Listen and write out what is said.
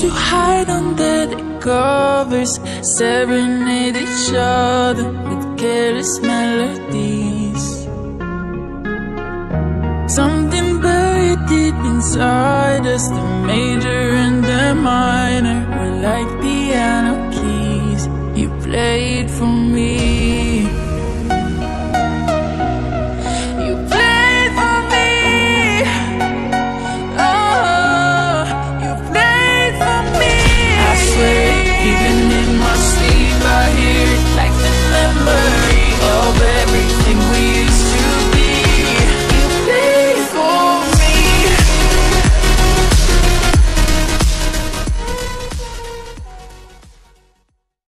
to hide under the covers, serenade each other with careless melodies. Something buried deep inside us, the major and the minor. for me.